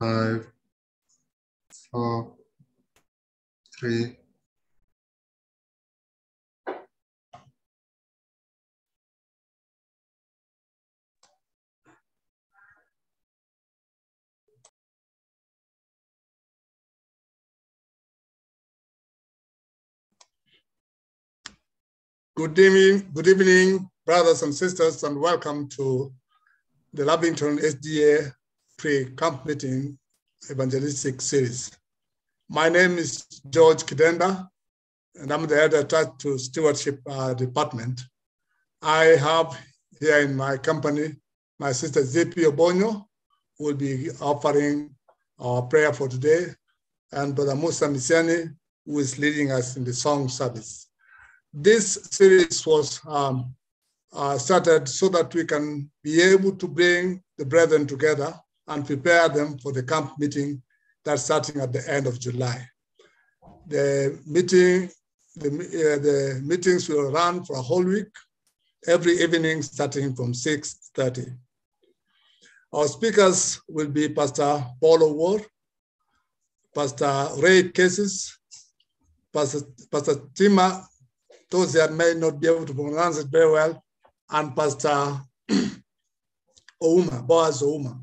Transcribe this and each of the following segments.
five, four, three, Good evening, good evening, brothers and sisters, and welcome to the Lavington SDA pre-camp meeting evangelistic series. My name is George Kidenda, and I'm the head attached to stewardship uh, department. I have here in my company my sister Zippy Obonyo, will be offering our prayer for today, and Brother Musa Misiani, who is leading us in the song service. This series was um, uh, started so that we can be able to bring the brethren together and prepare them for the camp meeting that's starting at the end of July. The meeting, the, uh, the meetings will run for a whole week, every evening starting from 6.30. Our speakers will be Pastor Paulo War, Pastor Ray Cases, Pastor, Pastor Tima those that may not be able to pronounce it very well, and Pastor Ouma, Boaz Ouma.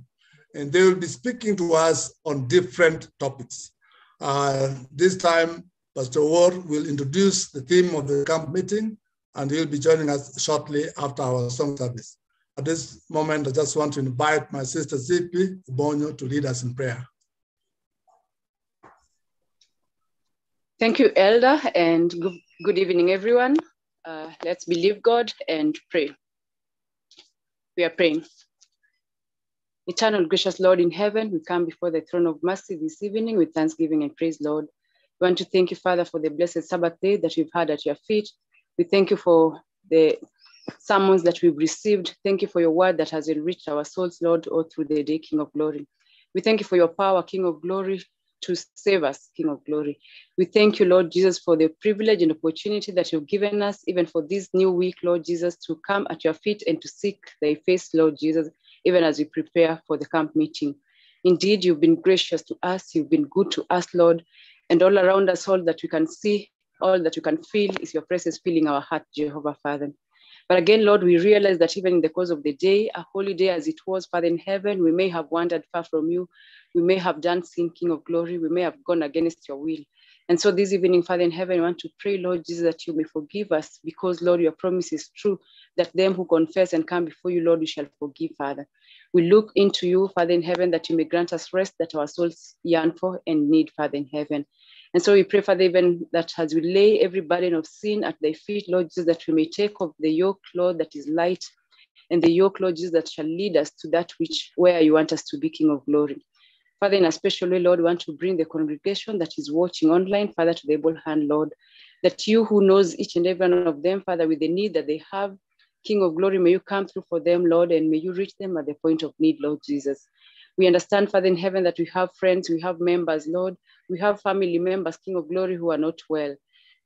And they will be speaking to us on different topics. Uh, this time, Pastor Ward will introduce the theme of the camp meeting, and he'll be joining us shortly after our song service. At this moment, I just want to invite my sister Zippy Bonyo to lead us in prayer. Thank you, Elder, and good, good evening, everyone. Uh, let's believe God and pray. We are praying. Eternal, gracious Lord in heaven, we come before the throne of mercy this evening with thanksgiving and praise, Lord. We want to thank you, Father, for the blessed Sabbath day that we've had at your feet. We thank you for the sermons that we've received. Thank you for your word that has enriched our souls, Lord, all through the day, King of glory. We thank you for your power, King of glory, to save us, King of glory. We thank you, Lord Jesus, for the privilege and opportunity that you've given us, even for this new week, Lord Jesus, to come at your feet and to seek thy face, Lord Jesus, even as we prepare for the camp meeting. Indeed, you've been gracious to us, you've been good to us, Lord, and all around us, all that we can see, all that we can feel is your presence filling our heart, Jehovah Father. But again, Lord, we realize that even in the course of the day, a holy day as it was, Father in heaven, we may have wandered far from you. We may have done sin, King of glory. We may have gone against your will. And so this evening, Father in heaven, I want to pray, Lord Jesus, that you may forgive us because, Lord, your promise is true that them who confess and come before you, Lord, you shall forgive, Father. We look into you, Father in heaven, that you may grant us rest that our souls yearn for and need, Father in heaven. And so we pray, Father, even that as we lay every burden of sin at thy feet, Lord Jesus, that we may take off the yoke, Lord, that is light, and the yoke, Lord Jesus, that shall lead us to that which where you want us to be, King of glory. Father, in a special way, Lord, want to bring the congregation that is watching online, Father, to the able hand, Lord, that you who knows each and every one of them, Father, with the need that they have, King of glory, may you come through for them, Lord, and may you reach them at the point of need, Lord Jesus. We understand, Father in heaven, that we have friends, we have members, Lord, we have family members, King of glory, who are not well.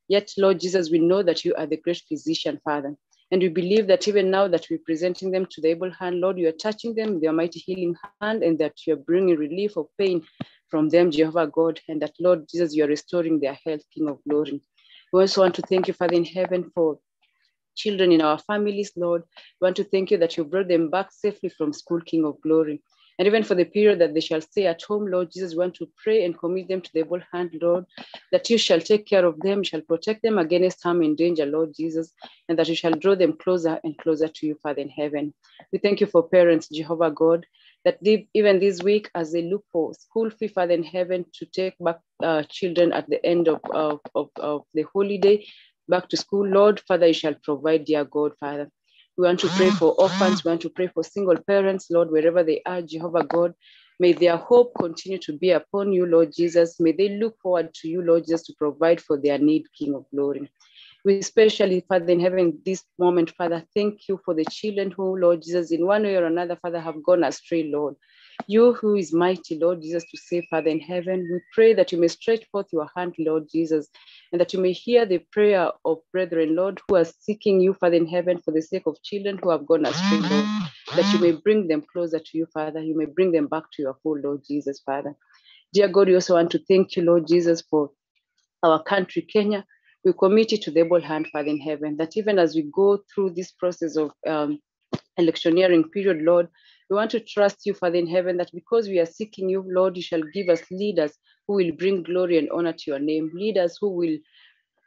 Yet, Lord Jesus, we know that you are the great physician, Father. And we believe that even now that we're presenting them to the able hand, Lord, you are touching them with your mighty healing hand and that you're bringing relief of pain from them, Jehovah God, and that, Lord Jesus, you're restoring their health, King of glory. We also want to thank you, Father in heaven, for children in our families, Lord. We want to thank you that you brought them back safely from school, King of glory. And even for the period that they shall stay at home, Lord Jesus, we want to pray and commit them to the able hand, Lord, that you shall take care of them, shall protect them against harm and danger, Lord Jesus, and that you shall draw them closer and closer to you, Father in heaven. We thank you for parents, Jehovah God, that even this week, as they look for school fee, Father in heaven, to take back uh, children at the end of, of, of, of the holiday back to school, Lord, Father, you shall provide, dear God, Father. We want to pray for orphans. We want to pray for single parents, Lord, wherever they are, Jehovah God. May their hope continue to be upon you, Lord Jesus. May they look forward to you, Lord, Jesus, to provide for their need, King of glory. We especially, Father, in heaven, this moment, Father, thank you for the children who, Lord Jesus, in one way or another, Father, have gone astray, Lord. You who is mighty, Lord Jesus, to save, Father in heaven, we pray that you may stretch forth your hand, Lord Jesus, and that you may hear the prayer of brethren, Lord, who are seeking you, Father in heaven, for the sake of children who have gone astray, Lord, that you may bring them closer to you, Father. You may bring them back to your fold, Lord Jesus, Father. Dear God, we also want to thank you, Lord Jesus, for our country, Kenya. We commit it to the able hand, Father in heaven, that even as we go through this process of um, electioneering period, Lord, we want to trust you, Father in heaven, that because we are seeking you, Lord, you shall give us leaders who will bring glory and honor to your name, leaders who will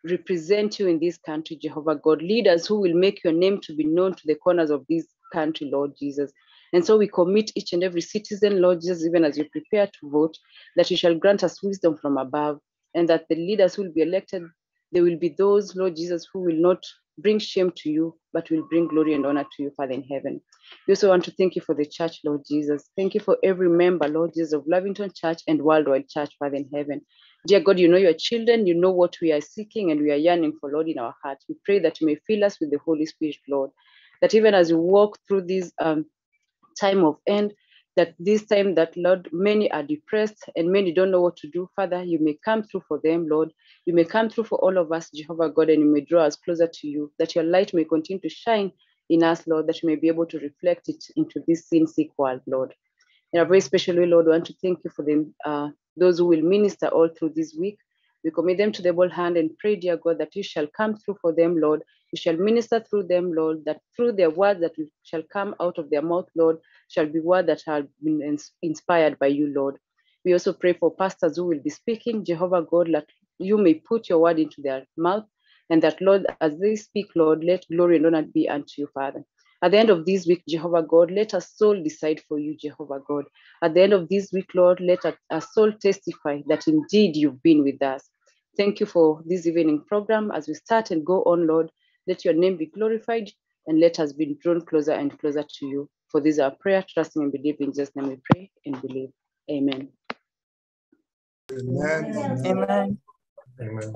represent you in this country, Jehovah God, leaders who will make your name to be known to the corners of this country, Lord Jesus. And so we commit each and every citizen, Lord Jesus, even as you prepare to vote, that you shall grant us wisdom from above, and that the leaders who will be elected, they will be those, Lord Jesus, who will not bring shame to you, but will bring glory and honor to you, Father in heaven. We also want to thank you for the church, Lord Jesus. Thank you for every member, Lord Jesus, of Lavington Church and Worldwide Church, Father in heaven. Dear God, you know your children, you know what we are seeking and we are yearning for, Lord, in our hearts. We pray that you may fill us with the Holy Spirit, Lord, that even as we walk through this um, time of end, that this time that Lord, many are depressed and many don't know what to do. Father, you may come through for them, Lord. You may come through for all of us, Jehovah God, and you may draw us closer to you, that your light may continue to shine in us, Lord, that you may be able to reflect it into this sin sick world, Lord. In a very special way, Lord, I want to thank you for them, uh, those who will minister all through this week. We commit them to the able hand and pray, dear God, that you shall come through for them, Lord. You shall minister through them, Lord, that through their words that shall come out of their mouth, Lord, shall be words that have been inspired by you, Lord. We also pray for pastors who will be speaking, Jehovah God, that you may put your word into their mouth, and that, Lord, as they speak, Lord, let glory and honor be unto you, Father. At the end of this week, Jehovah God, let us soul decide for you, Jehovah God. At the end of this week, Lord, let our soul testify that indeed you've been with us. Thank you for this evening program. As we start and go on, Lord, let your name be glorified and let us be drawn closer and closer to you. For this our prayer, trusting and believing. In Jesus' name we pray and believe. Amen. Amen. Amen. Amen.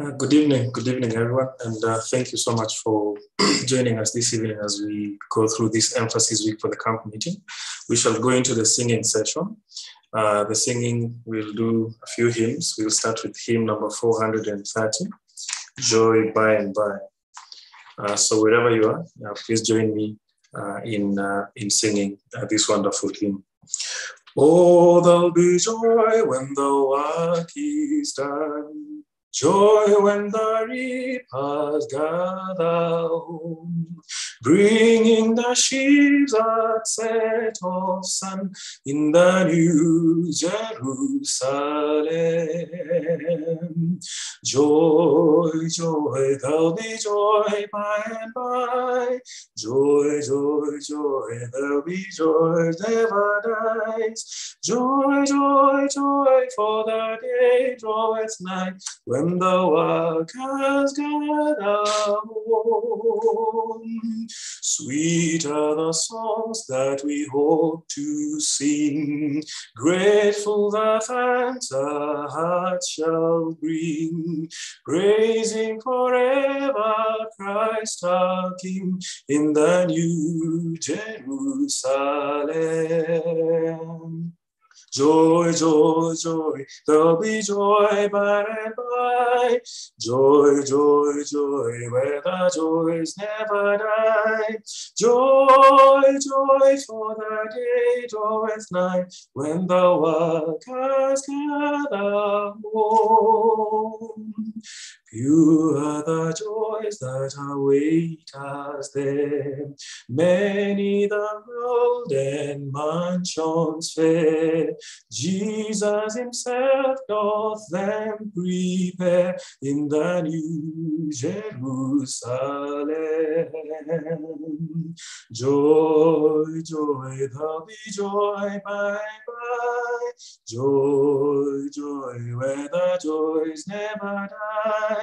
Uh, good evening, good evening, everyone, and uh, thank you so much for joining us this evening as we go through this emphasis week for the camp meeting. We shall go into the singing session. Uh, the singing, we'll do a few hymns. We'll start with hymn number 430, Joy by and by. Uh, so wherever you are, uh, please join me uh, in, in singing this wonderful hymn. Oh, there'll be joy when the work is done. Joy when the reapers gather home, bringing the sheaves at set of sun in the new Jerusalem. Joy, joy, there'll be joy by and by. Joy, joy, joy, there'll be joy never dies. Joy, joy, joy, for the day draweth nigh when the workers gather home. Sweet are the songs that we hope to sing, grateful the thanks our hearts shall bring, praising forever Christ our King in the new Jerusalem. Joy, joy, joy, there'll be joy by and by. Joy, joy, joy, where the joys never die. Joy, joy, for the day draweth nigh, when the workers gather home. Few are the joys that await us there. Many the road and mansions fair. Jesus himself doth them prepare in the new Jerusalem. Joy, joy, there'll be joy by and by. Joy, joy, where the joys never die.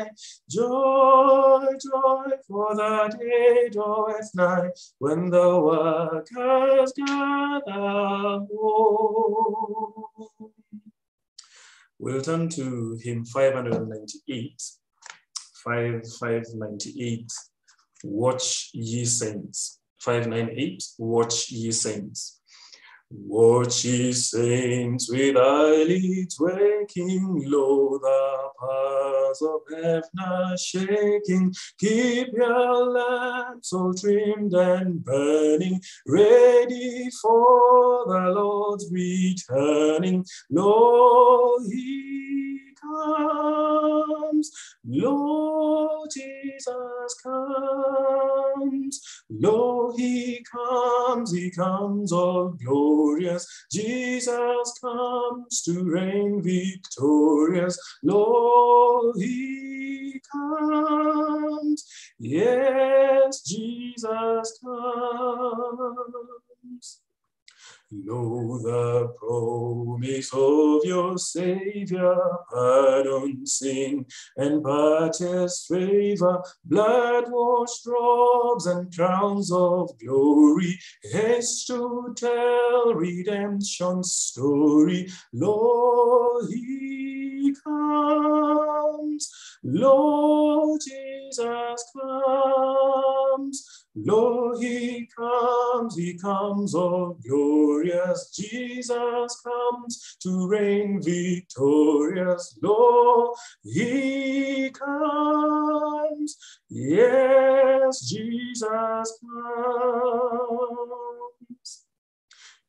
Joy, joy, for the day draweth nigh, when the workers gather home. We'll turn to hymn 598. 598. Watch ye saints. 598, Watch Ye Saints. Watch ye saints with eyelids waking, lo, the powers of heaven are shaking. Keep your lamps all trimmed and burning, ready for the Lord's returning. Lo, he comes, Lord Jesus comes, Lo, he comes, he comes, all glorious. Jesus comes to reign victorious. Lo, he comes, yes, Jesus comes. Know the promise of your Savior, pardon sin and purchase favor, blood washed robes and crowns of glory, haste to tell redemption's story. Lord, he comes, Lord Jesus comes. Lord, he comes, he comes, oh glorious Jesus comes to reign victorious. Lord, he comes, yes, Jesus comes.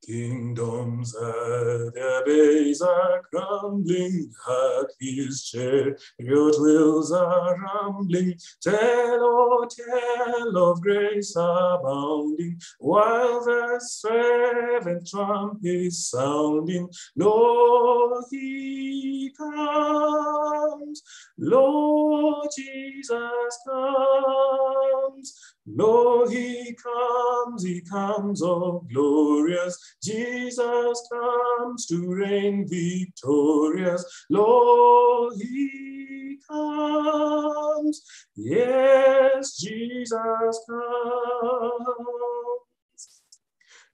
Kingdoms at their base are crumbling, at his chariot wheels are rumbling. Tell, oh, tell of grace abounding, while the seventh trump is sounding. Lord, he comes, Lord Jesus comes. Lo, he comes, he comes, oh glorious. Jesus comes to reign victorious. Lo, he comes, yes, Jesus comes.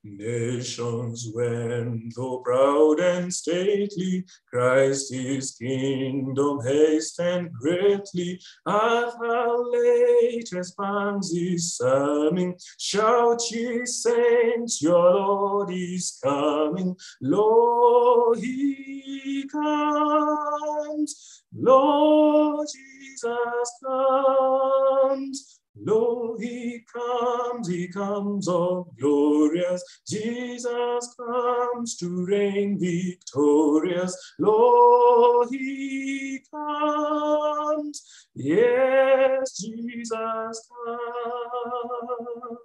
Nations when, though proud and stately, Christ his kingdom hasten greatly. At the latest pangs is summing, shout ye saints, your Lord is coming. Lo, he comes, Lord Jesus comes. Lo, he comes, he comes, oh glorious. Jesus comes to reign victorious. Lo, he comes, yes, Jesus comes.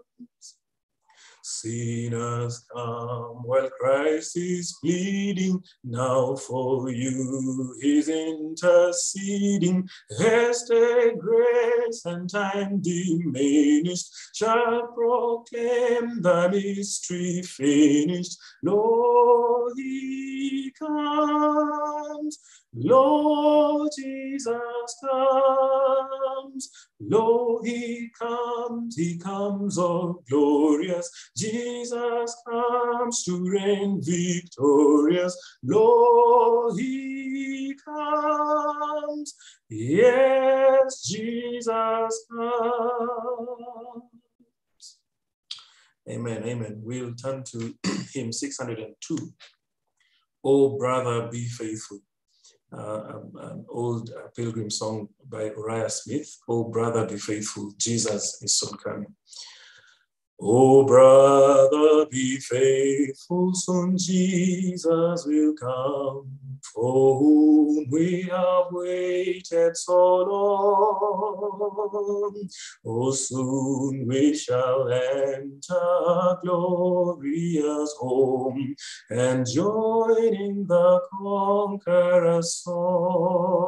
Sinners come while Christ is pleading. Now for you he's interceding. Hasted grace and time diminished shall proclaim the mystery finished. Lord, he comes. Lord Jesus comes, Lo, he comes, he comes, oh glorious. Jesus comes to reign victorious. Lo, he comes, yes, Jesus comes. Amen, amen. We'll turn to hymn 602. Oh, brother, be faithful uh, an old uh, pilgrim song by Uriah Smith, Oh brother, be faithful, Jesus is soon coming. Oh brother, be faithful, soon Jesus will come, for whom we have waited so long. Oh, soon we shall enter glorious home and join in the conqueror's song.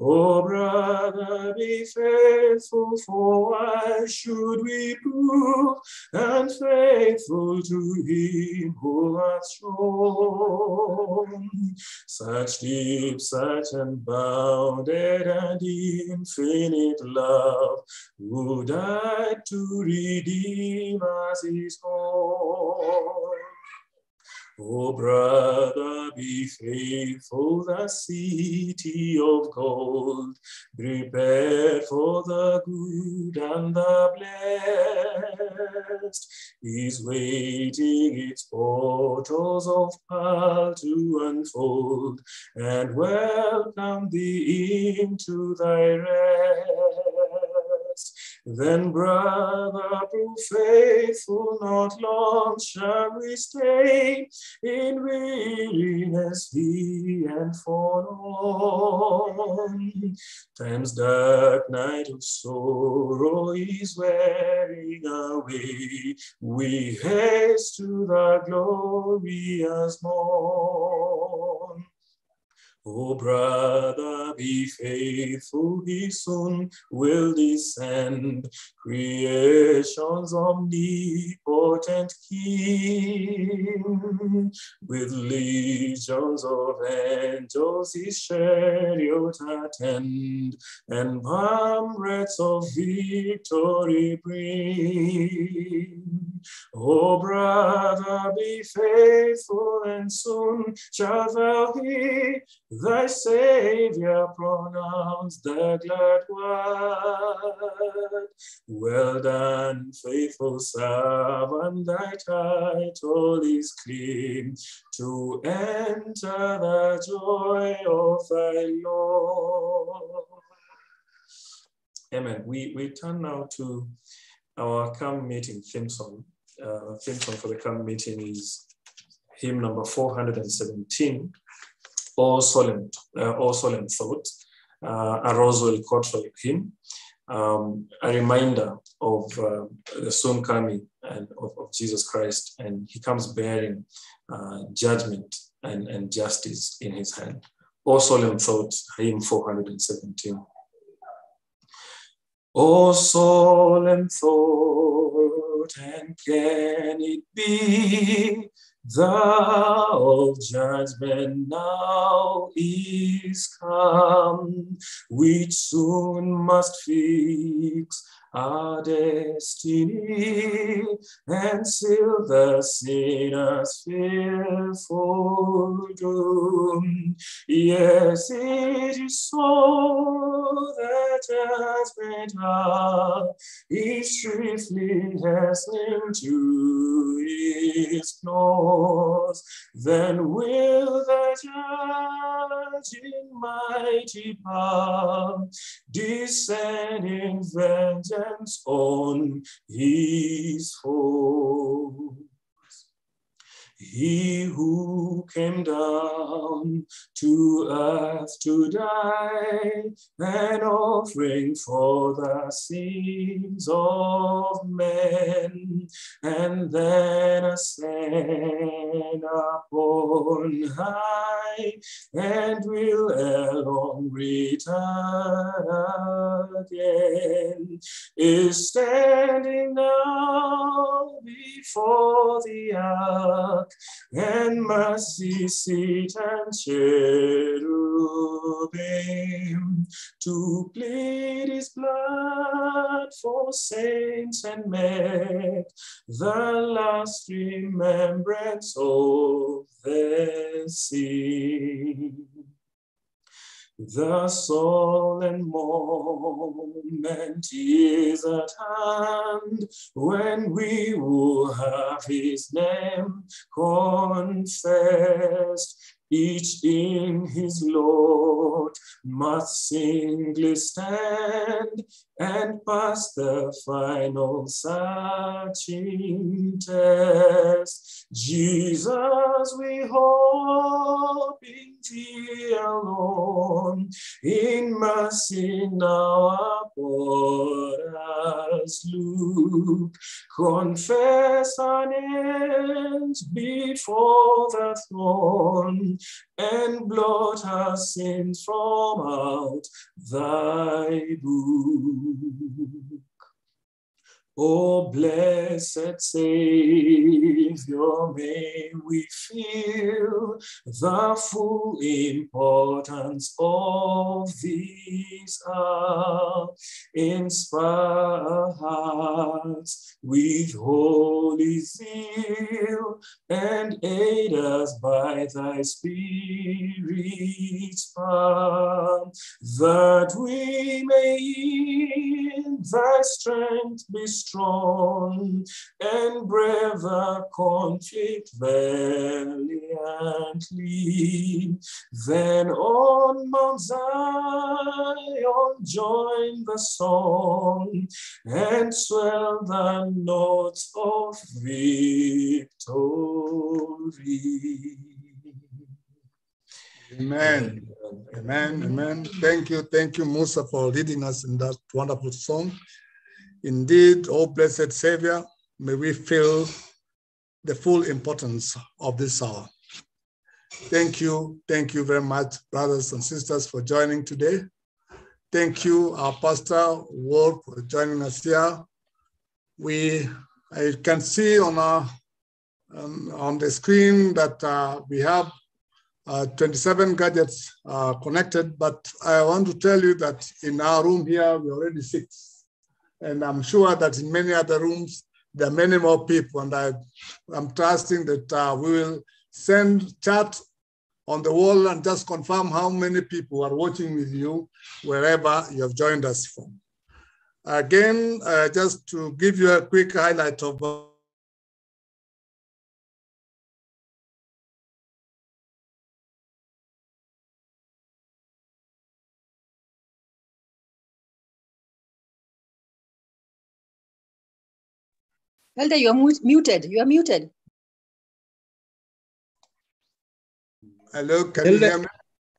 Oh, brother, be faithful, for why should we prove and faithful to him who hath shown such deep, such unbounded and infinite love, who died to redeem us his own? Oh, brother, be faithful, the city of gold, prepared for the good and the blessed, is waiting its portals of pearl to unfold, and welcome thee into thy rest. Then, brother, prove faithful, not long shall we stay in weariness, he and forlorn. Time's dark night of sorrow is wearing away. We haste to the glorious morn. Oh, brother, be faithful, he soon will descend. Creation's omnipotent King, with legions of angels his chariot attend, and palmrets of victory bring. Oh, brother, be faithful, and soon shalt thou hear thy Savior pronounce the glad word. Well done, faithful servant, thy title is clean to enter the joy of thy Lord. Amen. We, we turn now to our camp meeting theme song. Uh, theme song for the camp meeting is hymn number 417 all solemn, uh, all solemn thought, uh, a Roswell Cottrell hymn, um, a reminder of uh, the soon coming and of, of, Jesus Christ, and he comes bearing uh, judgment and, and justice in his hand. All solemn thought, hymn 417. Oh, solemn thought, and can it be the of judgment now is come, which soon must fix our destiny and seal the sinner's fearful doom. Yes, it is so that judgment hour is swiftly hastening to its close. Then will the judge in mighty power descend in vengeance on his foes. He who came down to earth to die, an offering for the sins of men, and then ascend upon high, and will alone return again, is standing now before the ark and mercy seat and cherubim to plead his blood for saints and make the last remembrance of their sin. The solemn moment is at hand when we will have his name confessed. Each in his Lord must singly stand and pass the final searching test. Jesus, we hope in thee alone, in mercy now upon us look. Confess our names before the throne, and blot our sins from out thy book. Oh, blessed Savior, may we feel the full importance of these hours. Inspire hearts with holy zeal and aid us by thy Spirit's power, that we may in thy strength be strong and brave a conflict valiantly. Then on Mount Zion join the song and swell the notes of victory. Amen. Amen. Amen. Thank you. Thank you, Musa, for leading us in that wonderful song. Indeed, oh blessed Savior, may we feel the full importance of this hour. Thank you. Thank you very much, brothers and sisters, for joining today. Thank you, our pastor, Ward, for joining us here. We I can see on our um, on the screen that uh, we have uh, 27 gadgets uh, connected, but I want to tell you that in our room here, we're already six. And I'm sure that in many other rooms, there are many more people. And I, I'm trusting that uh, we will send chat on the wall and just confirm how many people are watching with you wherever you have joined us from. Again, uh, just to give you a quick highlight of Elder, you are muted. You are muted. Hello, can you hear me?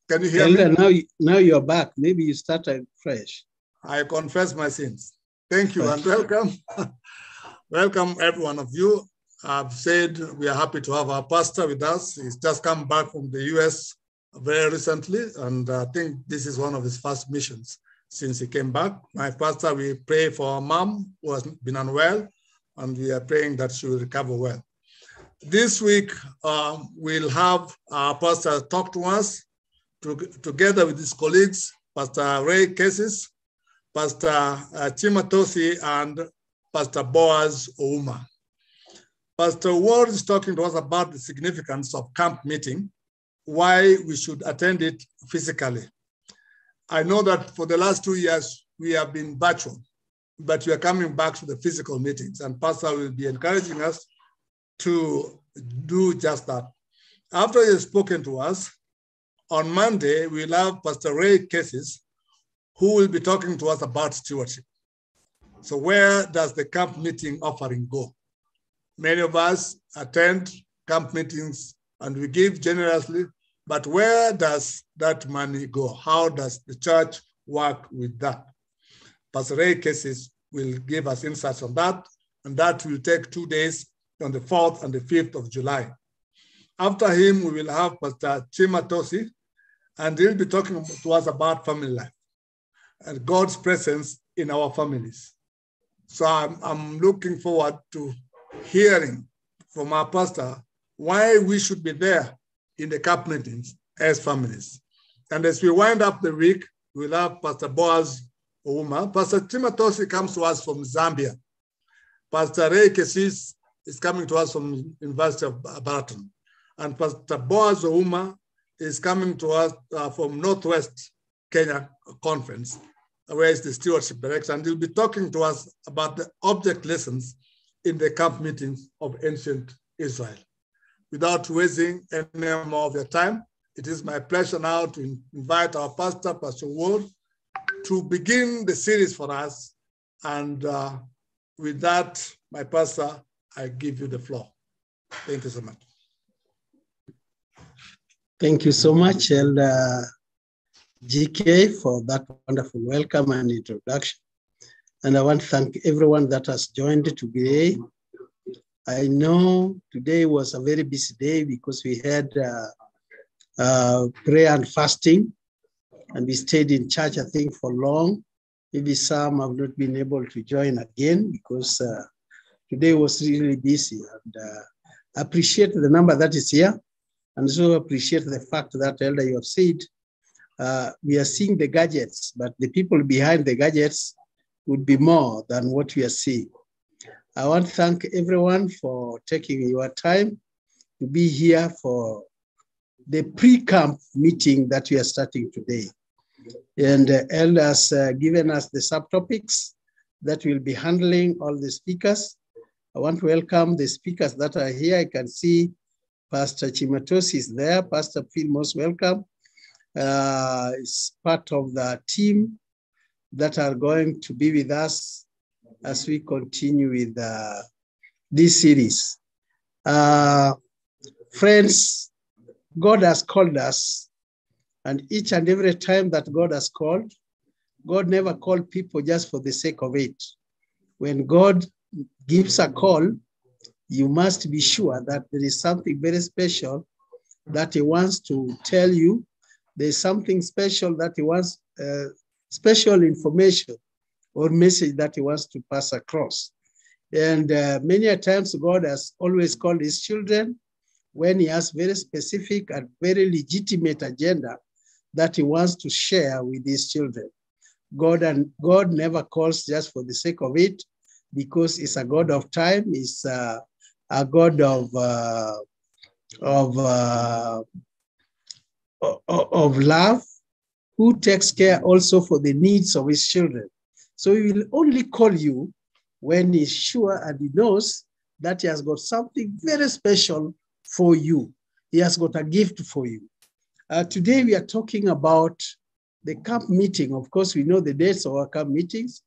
Can you hear Elder, me? now, you- now you're back. Maybe you started fresh. I confess my sins. Thank you and welcome. welcome, every one of you. I've said we are happy to have our pastor with us. He's just come back from the US very recently, and I think this is one of his first missions since he came back. My pastor, we pray for our mom who has been unwell, and we are praying that she will recover well. This week, uh, we'll have our pastor talk to us to, together with his colleagues, Pastor Ray Cases, Pastor uh, Chimatosi, and Pastor Boaz Ouma. Pastor Ward is talking to us about the significance of camp meeting, why we should attend it physically. I know that for the last two years, we have been virtual, but we are coming back to the physical meetings, and Pastor will be encouraging us to do just that. After he has spoken to us, on Monday, we'll have Pastor Ray Cases, who will be talking to us about stewardship. So where does the camp meeting offering go? Many of us attend camp meetings and we give generously, but where does that money go? How does the church work with that? Pastor Ray Cases will give us insights on that, and that will take two days on the 4th and the 5th of July. After him, we will have Pastor Chimatosi, and he'll be talking to us about family life and God's presence in our families. So I'm, I'm looking forward to hearing from our pastor why we should be there in the camp meetings as families. And as we wind up the week, we'll have Pastor Boaz Pastor Timatosi comes to us from Zambia. Pastor Ray Kesis is coming to us from University of Baraton. And Pastor Boaz Ouma is coming to us uh, from Northwest Kenya Conference, where is the stewardship director, and he'll be talking to us about the object lessons in the camp meetings of ancient Israel. Without wasting any more of your time, it is my pleasure now to invite our pastor, Pastor Ward, to begin the series for us. And uh, with that, my pastor, I give you the floor. Thank you so much. Thank you so much, Elder GK, for that wonderful welcome and introduction. And I want to thank everyone that has joined today. I know today was a very busy day because we had uh, uh, prayer and fasting, and we stayed in church, I think, for long. Maybe some have not been able to join again because uh, today was really busy. And uh, appreciate the number that is here, and so appreciate the fact that, Elder, you have said uh, we are seeing the gadgets, but the people behind the gadgets would be more than what we are seeing. I want to thank everyone for taking your time to be here for the pre-camp meeting that we are starting today. And uh, elders uh, given us the subtopics that will be handling all the speakers. I want to welcome the speakers that are here. I can see Pastor Chimatosi is there. Pastor Phil, most welcome. Uh, is part of the team that are going to be with us as we continue with uh, this series. Uh, friends, God has called us, and each and every time that God has called, God never called people just for the sake of it. When God gives a call, you must be sure that there is something very special that He wants to tell you. There's something special that He wants, uh, special information or message that He wants to pass across. And uh, many a times, God has always called His children when he has very specific and very legitimate agenda that he wants to share with his children. God and God never calls just for the sake of it, because it's a God of time. It's a, a God of uh, of uh, of love, who takes care also for the needs of his children. So he will only call you when he's sure and he knows that he has got something very special for you. He has got a gift for you. Uh, today we are talking about the camp meeting. Of course, we know the dates of our camp meetings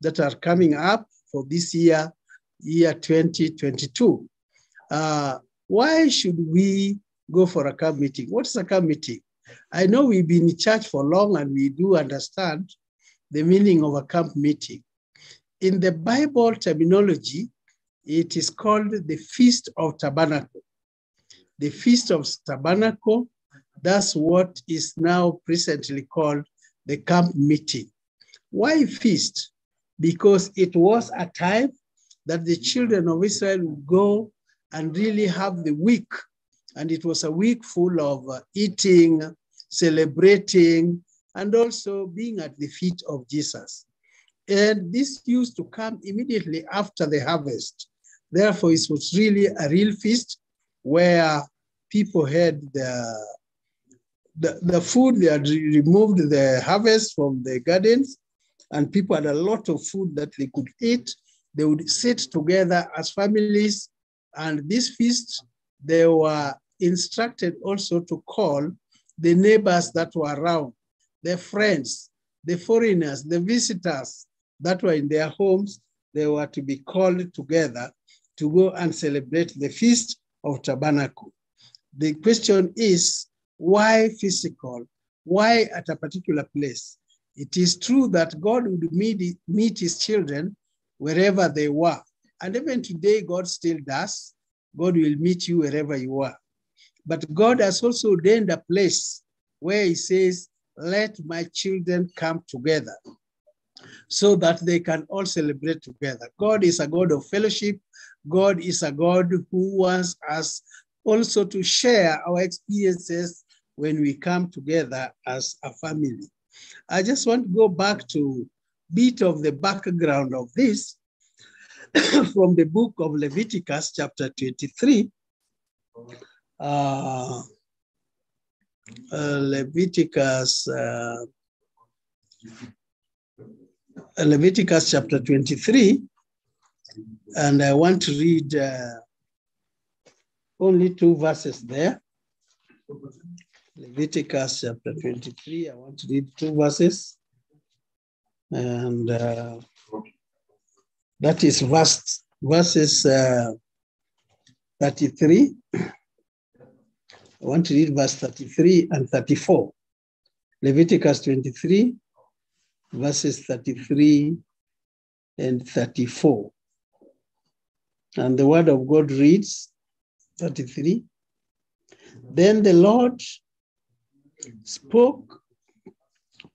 that are coming up for this year, year 2022. Uh, why should we go for a camp meeting? What is a camp meeting? I know we've been in church for long and we do understand the meaning of a camp meeting. In the Bible terminology, it is called the Feast of Tabernacle the Feast of Tabernacle. That's what is now presently called the camp meeting. Why feast? Because it was a time that the children of Israel would go and really have the week. And it was a week full of uh, eating, celebrating, and also being at the feet of Jesus. And this used to come immediately after the harvest. Therefore, it was really a real feast where people had the, the, the food, they had removed the harvest from the gardens, and people had a lot of food that they could eat. They would sit together as families, and this feast, they were instructed also to call the neighbors that were around, their friends, the foreigners, the visitors that were in their homes, they were to be called together to go and celebrate the Feast of Tabernacle. The question is, why physical? Why at a particular place? It is true that God would meet, meet his children wherever they were. And even today, God still does. God will meet you wherever you are. But God has also ordained a place where he says, let my children come together so that they can all celebrate together. God is a God of fellowship. God is a God who wants us also to share our experiences when we come together as a family. I just want to go back to a bit of the background of this from the book of Leviticus, chapter 23. Uh, uh, Leviticus, uh, Leviticus chapter 23, and I want to read uh, only two verses there. Leviticus chapter 23, I want to read two verses. And uh, that is verse, verses uh, 33. I want to read verse 33 and 34. Leviticus 23, verses 33 and 34. And the word of God reads, 33. Then the Lord spoke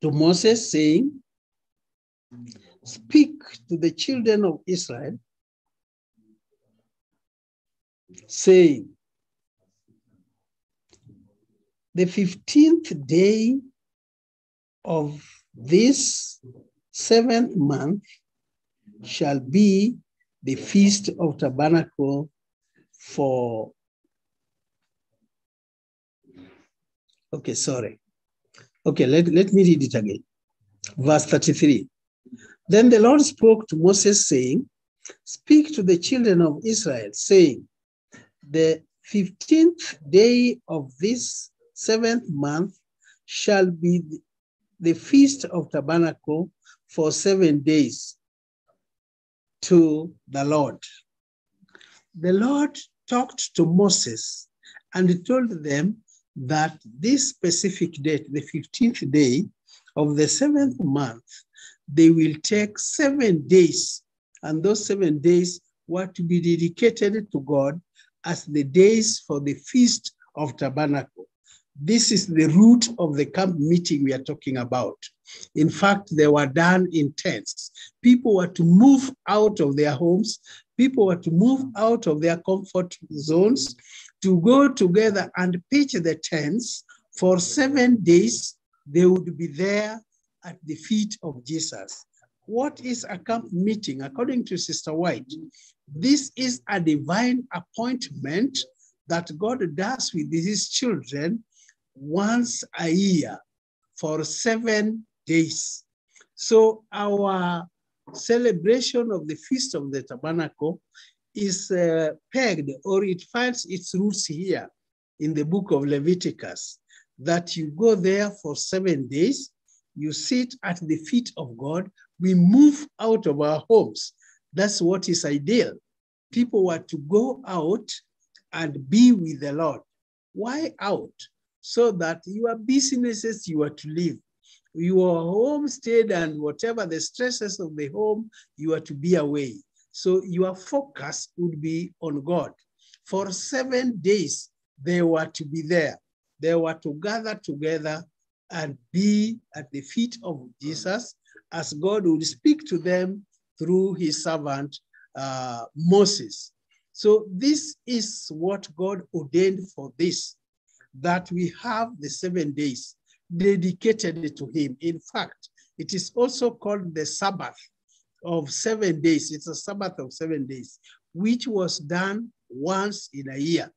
to Moses, saying, Speak to the children of Israel, saying, The 15th day of this seventh month shall be the Feast of Tabernacle for, okay, sorry. Okay, let, let me read it again. Verse 33. Then the Lord spoke to Moses, saying, Speak to the children of Israel, saying, The 15th day of this seventh month shall be the feast of tabernacle for seven days to the Lord. The Lord talked to Moses and told them that this specific date, the 15th day of the seventh month, they will take seven days, and those seven days were to be dedicated to God as the days for the Feast of Tabernacle. This is the root of the camp meeting we are talking about. In fact, they were done in tents. People were to move out of their homes, people were to move out of their comfort zones to go together and pitch the tents for seven days. They would be there at the feet of Jesus. What is a camp meeting? According to Sister White, this is a divine appointment that God does with his children once a year for seven days. So our celebration of the Feast of the Tabernacle is uh, pegged or it finds its roots here in the book of Leviticus, that you go there for seven days, you sit at the feet of God, we move out of our homes. That's what is ideal. People were to go out and be with the Lord. Why out? So that your businesses you are to live, your homestead and whatever the stresses of the home, you are to be away. So your focus would be on God. For seven days, they were to be there. They were to gather together and be at the feet of Jesus as God would speak to them through his servant uh, Moses. So this is what God ordained for this, that we have the seven days dedicated to him. In fact, it is also called the Sabbath of seven days. It's a Sabbath of seven days, which was done once in a year.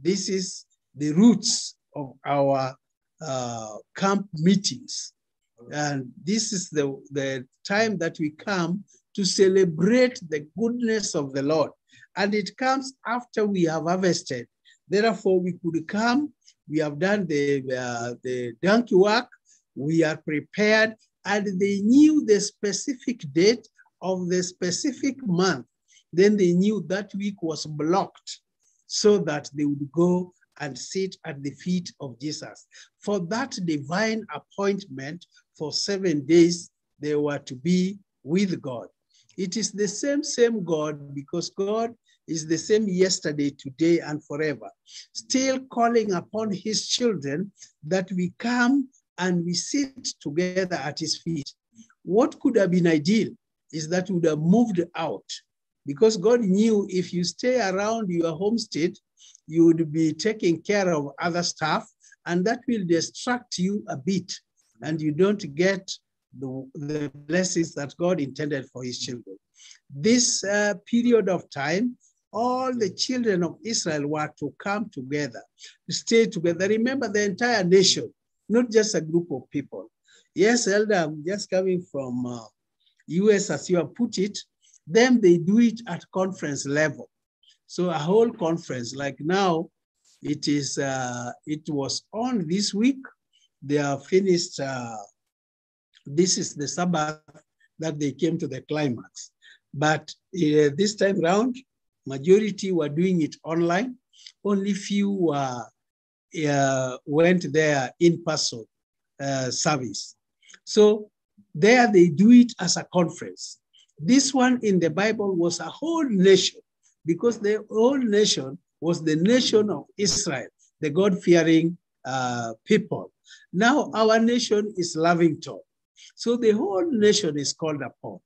This is the roots of our uh, camp meetings. And this is the, the time that we come to celebrate the goodness of the Lord. And it comes after we have harvested. Therefore, we could come, we have done the, uh, the donkey work, we are prepared, and they knew the specific date of the specific month. Then they knew that week was blocked so that they would go and sit at the feet of Jesus. For that divine appointment for seven days, they were to be with God. It is the same, same God because God is the same yesterday, today, and forever. Still calling upon his children that we come and we sit together at his feet. What could have been ideal is that we would have moved out because God knew if you stay around your homestead, you would be taking care of other stuff and that will distract you a bit and you don't get the, the blessings that God intended for his children. This uh, period of time, all the children of Israel were to come together, stay together. Remember the entire nation, not just a group of people. Yes, Elder, I'm just coming from uh, US as you have put it, then they do it at conference level. So a whole conference, like now, it is, uh, it was on this week. They are finished uh, this is the Sabbath that they came to the climax. But uh, this time round, majority were doing it online. Only few uh, went there in person uh, service. So there they do it as a conference. This one in the Bible was a whole nation because the whole nation was the nation of Israel, the God-fearing uh, people. Now our nation is Lavington. So the whole nation is called upon.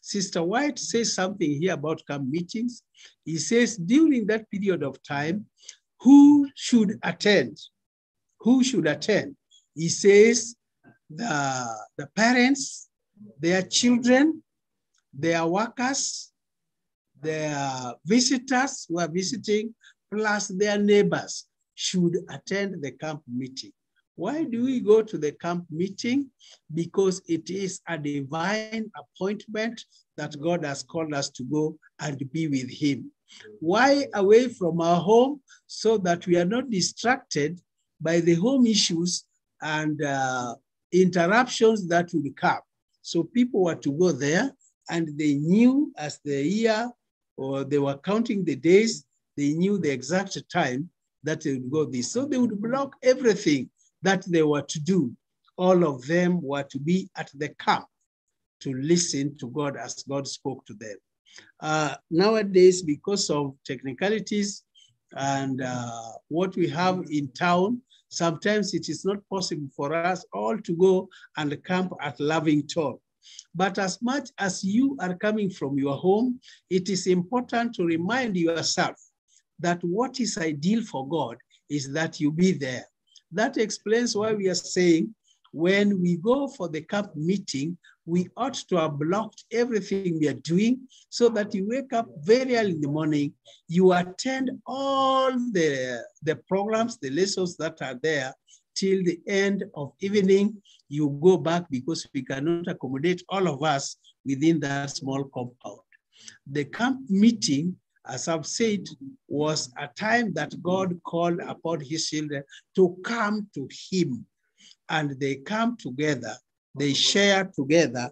Sister White says something here about camp meetings. He says during that period of time, who should attend? Who should attend? He says the, the parents, their children, their workers, their visitors who are visiting, plus their neighbors should attend the camp meeting. Why do we go to the camp meeting? Because it is a divine appointment that God has called us to go and be with Him. Why away from our home? So that we are not distracted by the home issues and uh, interruptions that will come. So people were to go there and they knew as the year or they were counting the days, they knew the exact time that they would go this. So they would block everything that they were to do. All of them were to be at the camp to listen to God as God spoke to them. Uh, nowadays, because of technicalities and uh, what we have in town, sometimes it is not possible for us all to go and camp at Loving Lavington. But as much as you are coming from your home, it is important to remind yourself that what is ideal for God is that you be there. That explains why we are saying when we go for the camp meeting, we ought to have blocked everything we are doing so that you wake up very early in the morning, you attend all the, the programs, the lessons that are there till the end of evening, you go back because we cannot accommodate all of us within that small compound. The camp meeting, as I've said, was a time that God called upon his children to come to him. And they come together, they share together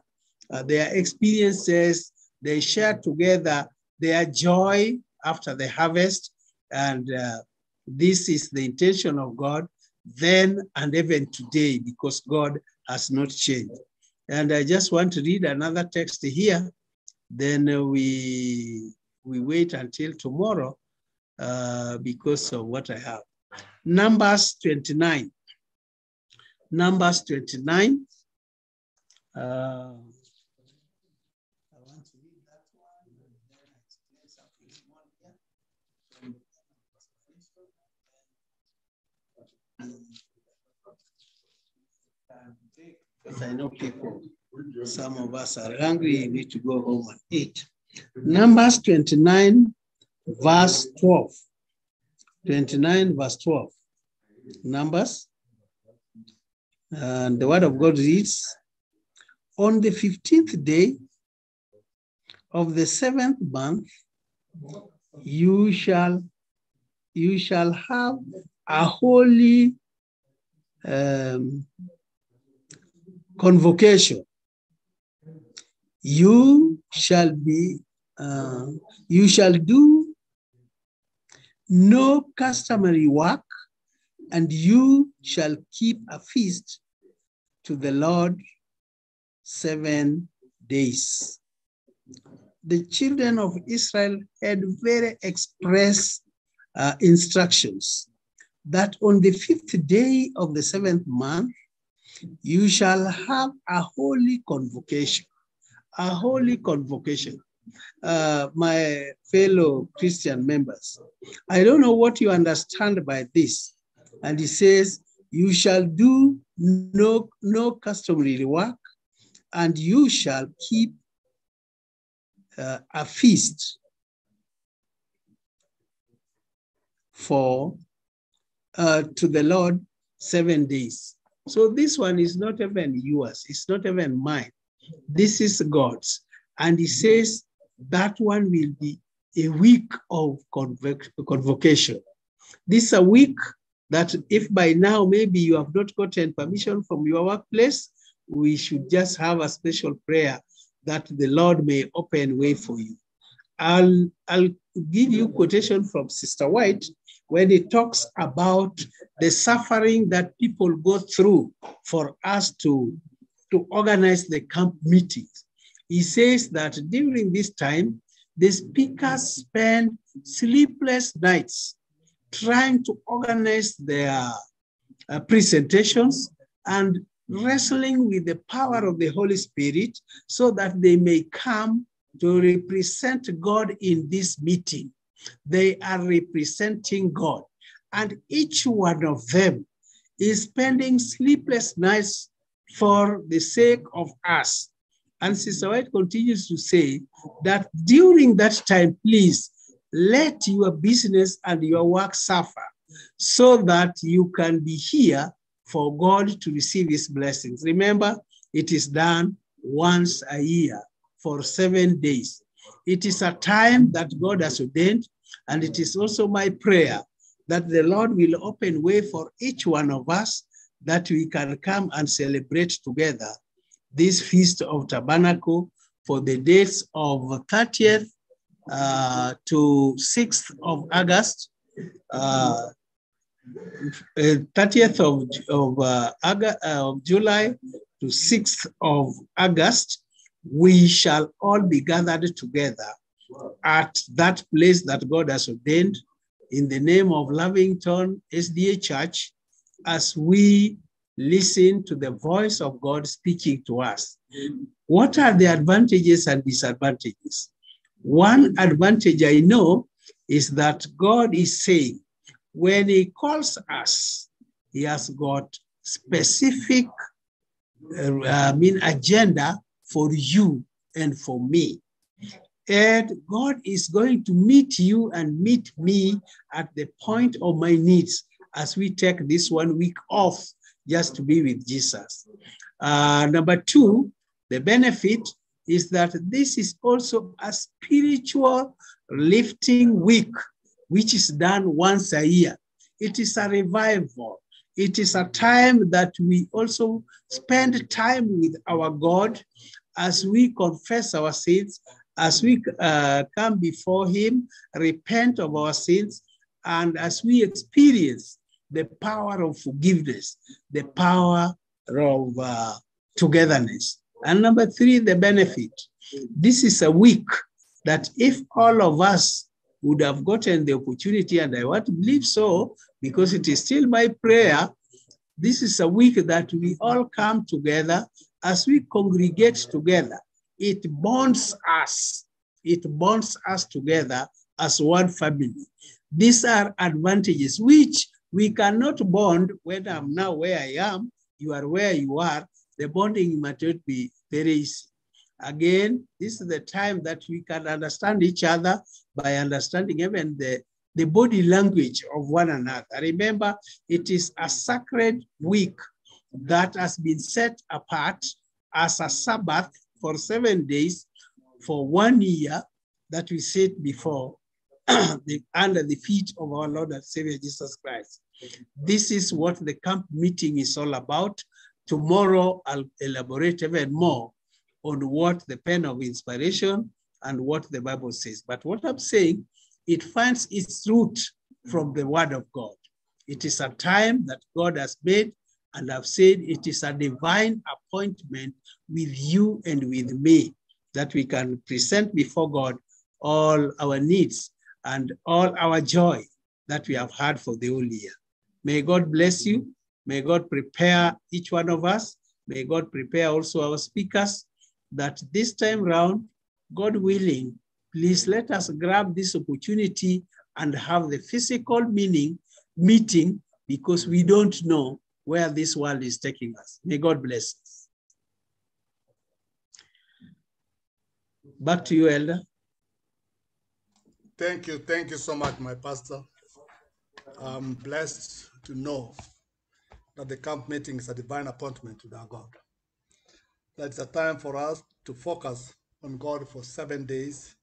uh, their experiences, they share together their joy after the harvest. And uh, this is the intention of God then and even today because God has not changed. And I just want to read another text here. Then we, we wait until tomorrow uh, because of what I have. Numbers 29. Numbers 29. Uh. Because I know people, some of us are hungry, you need to go home and eat. Numbers 29, verse 12. 29, verse 12. Numbers. And the word of God reads, on the 15th day of the seventh month, you shall, you shall have a holy um, convocation. You shall be, uh, you shall do no customary work, and you shall keep a feast to the Lord seven days. The children of Israel had very express uh, instructions that on the fifth day of the seventh month, you shall have a holy convocation. A holy convocation. Uh, my fellow Christian members, I don't know what you understand by this. And he says, You shall do no, no customary work, and you shall keep uh, a feast for uh, to the Lord seven days. So this one is not even yours, it's not even mine. This is God's. And he says that one will be a week of convocation. This is a week that if by now maybe you have not gotten permission from your workplace, we should just have a special prayer that the Lord may open way for you. I'll, I'll give you quotation from Sister White when it talks about the suffering that people go through for us to, to organize the camp meetings. He says that during this time, the speakers spend sleepless nights trying to organize their uh, presentations and wrestling with the power of the Holy Spirit so that they may come to represent God in this meeting. They are representing God. And each one of them is spending sleepless nights for the sake of us. And Sister White continues to say that during that time, please let your business and your work suffer so that you can be here for God to receive his blessings. Remember, it is done once a year for seven days. It is a time that God has ordained, and it is also my prayer that the Lord will open way for each one of us that we can come and celebrate together this Feast of Tabernacle for the dates of 30th uh, to 6th of August, uh, 30th of, of, uh, uh, of July to 6th of August, we shall all be gathered together at that place that God has ordained in the name of Lavington SDA Church as we listen to the voice of God speaking to us. What are the advantages and disadvantages? One advantage I know is that God is saying, when He calls us, He has got specific, uh, I mean, agenda for you and for me. And God is going to meet you and meet me at the point of my needs as we take this one week off just to be with Jesus. Uh, number two, the benefit is that this is also a spiritual lifting week, which is done once a year. It is a revival. It is a time that we also spend time with our God as we confess our sins, as we uh, come before Him, repent of our sins, and as we experience the power of forgiveness, the power of uh, togetherness. And number three, the benefit. This is a week that if all of us would have gotten the opportunity, and I want to believe so, because it is still my prayer, this is a week that we all come together as we congregate together. It bonds us. It bonds us together as one family. These are advantages which we cannot bond when I'm now where I am, you are where you are. The bonding might not be very easy. Again, this is the time that we can understand each other by understanding even the, the body language of one another. Remember, it is a sacred week that has been set apart as a Sabbath for seven days for one year that we sit before under the feet of our Lord and Savior Jesus Christ. This is what the camp meeting is all about. Tomorrow, I'll elaborate even more on what the pen of inspiration and what the Bible says. But what I'm saying, it finds its root from the word of God. It is a time that God has made, and I've said it is a divine appointment with you and with me that we can present before God all our needs and all our joy that we have had for the whole year. May God bless you. May God prepare each one of us. May God prepare also our speakers that this time round, God willing, please let us grab this opportunity and have the physical meaning meeting because we don't know where this world is taking us. May God bless us. Back to you, Elder. Thank you. Thank you so much, my pastor. I'm blessed to know that the camp meeting is a divine appointment with our God. That's a time for us to focus on God for seven days,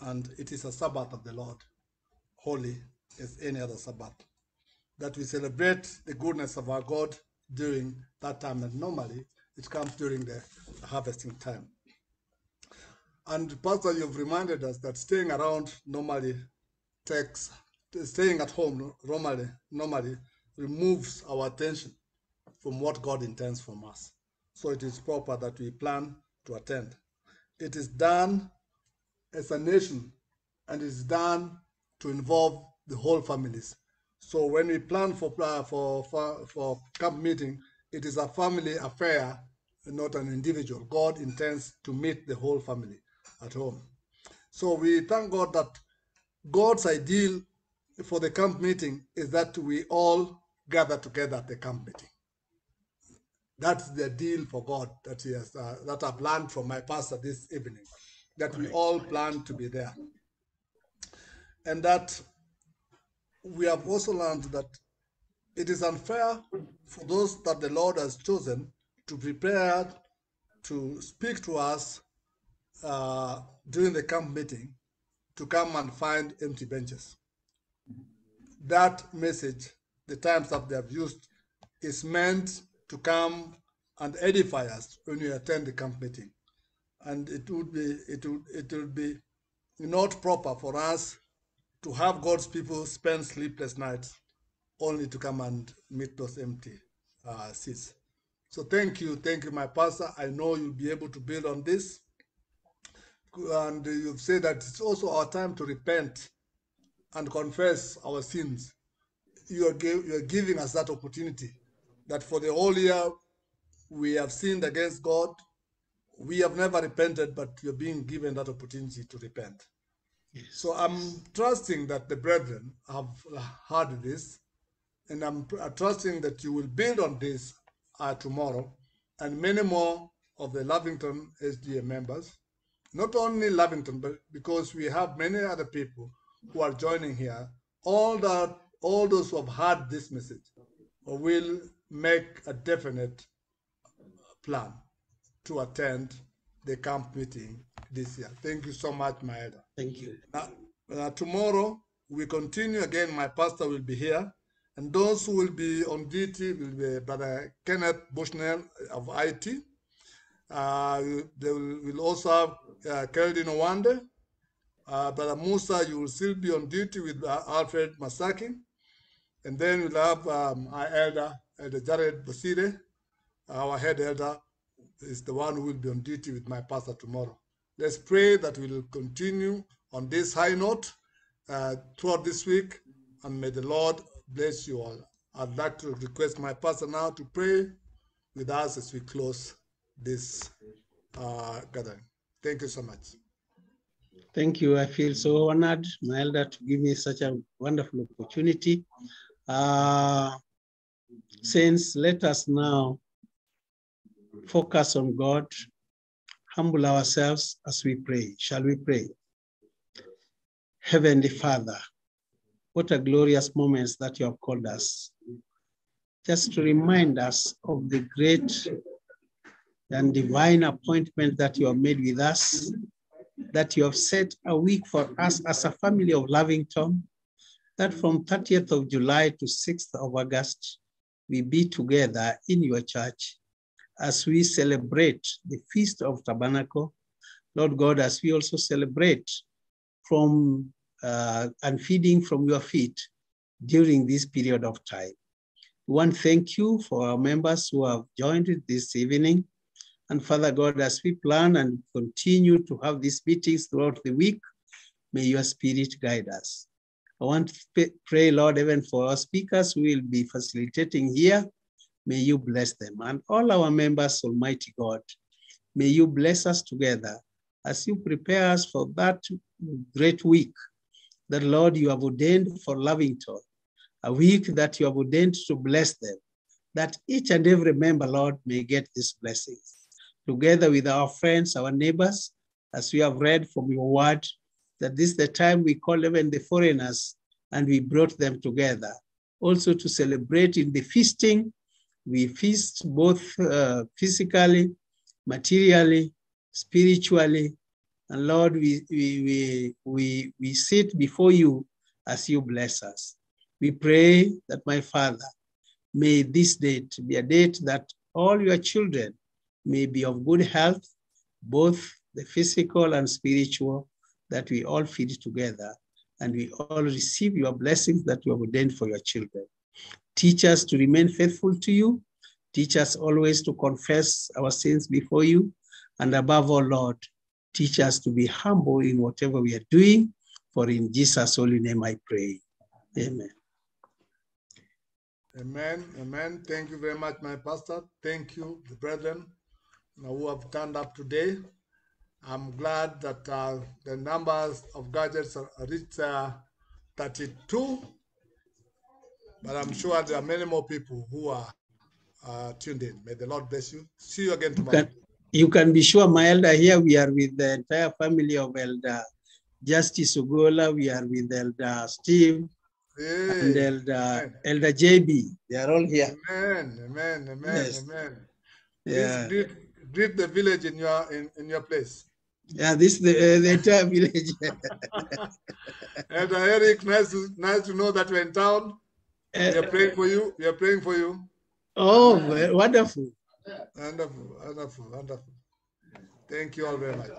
and it is a Sabbath of the Lord, holy as any other Sabbath. That we celebrate the goodness of our God during that time, and normally it comes during the harvesting time. And Pastor, you've reminded us that staying around normally takes staying at home normally normally removes our attention from what God intends from us. So it is proper that we plan to attend. It is done as a nation and it's done to involve the whole families. So when we plan for uh, for, for for camp meeting, it is a family affair, not an individual. God intends to meet the whole family at home. So we thank God that God's ideal for the camp meeting is that we all gather together at the camp meeting. That's the deal for God that he has uh, that I've learned from my pastor this evening. That we all plan to be there, and that we have also learned that it is unfair for those that the Lord has chosen to prepare to speak to us uh, during the camp meeting to come and find empty benches. That message, the times that they have used, is meant to come and edify us when we attend the camp meeting. And it would be it would it would be not proper for us to have God's people spend sleepless nights only to come and meet those empty uh, seats. So thank you, thank you, my pastor. I know you'll be able to build on this. And you've said that it's also our time to repent and confess our sins. You are, you are giving us that opportunity that for the whole year we have sinned against God. We have never repented, but you're being given that opportunity to repent. Yes. So I'm trusting that the brethren have heard this, and I'm trusting that you will build on this uh, tomorrow, and many more of the Lavington SDA members. Not only Lavington, but because we have many other people who are joining here. All that, all those who have heard this message, will make a definite plan to attend the camp meeting this year. Thank you so much, my elder. Thank you. Now, uh, tomorrow we continue again. My pastor will be here, and those who will be on duty will be Brother Kenneth Bushnell of IT. Uh, they will, will also have uh, Keldin Owande. Uh, Brother Musa, you will still be on duty with uh, Alfred Masaki. And then we'll have um, our elder, Elder Jared Basire, our head elder, is the one who will be on duty with my pastor tomorrow. Let's pray that we'll continue on this high note uh, throughout this week, and may the Lord bless you all. I'd like to request my pastor now to pray with us as we close this uh, gathering. Thank you so much. Thank you. I feel so honored, my elder, to give me such a wonderful opportunity. Uh, since let us now focus on God, humble ourselves as we pray. Shall we pray? Heavenly Father, what a glorious moments that you have called us. Just to remind us of the great and divine appointment that you have made with us, that you have set a week for us as a family of Lavington, that from 30th of July to 6th of August, we be together in your church as we celebrate the Feast of Tabernacle. Lord God, as we also celebrate from uh, and feeding from your feet during this period of time. We want to thank you for our members who have joined this evening. And Father God, as we plan and continue to have these meetings throughout the week, may your spirit guide us. I want to pray, Lord, even for our speakers who will be facilitating here. May you bless them and all our members, Almighty God. May you bless us together as you prepare us for that great week that, Lord, you have ordained for Lavington, a week that you have ordained to bless them, that each and every member, Lord, may get these blessings. Together with our friends, our neighbors, as we have read from your word, that this is the time we call even the foreigners and we brought them together. Also to celebrate in the feasting, we feast both uh, physically, materially, spiritually, and Lord, we, we, we, we, we sit before you as you bless us. We pray that, my Father, may this date be a date that all your children may be of good health, both the physical and spiritual, that we all feed together and we all receive your blessings that you have ordained for your children. Teach us to remain faithful to you. Teach us always to confess our sins before you. And above all, Lord, teach us to be humble in whatever we are doing. For in Jesus' holy name I pray. Amen. Amen. Amen. Thank you very much, my pastor. Thank you, the brethren who have turned up today. I'm glad that uh, the numbers of gadgets are reached uh, 32, but I'm sure there are many more people who are uh, tuned in. May the Lord bless you. See you again You tomorrow. can, you can be sure, my elder, here we are with the entire family of Elder Justice Ugola. We are with Elder Steve and Elder, amen. Elder JB. They are all here. Amen, amen, amen, Yes. amen. Please Yeah, greet, greet the village in your in, in your place. yeah this the, uh, the entire village. Elder Eric, nice to, nice to know that you're in town. We are Uh, praying for you. We are praying for you. oh, well, wonderful. Wonderful, wonderful, wonderful. Thank you all very much.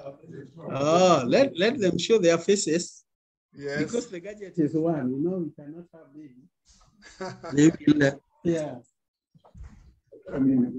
Oh, let, let them show their faces Yes. because the gadget is one. You know, we cannot have baby. They will, uh, yeah. I mean,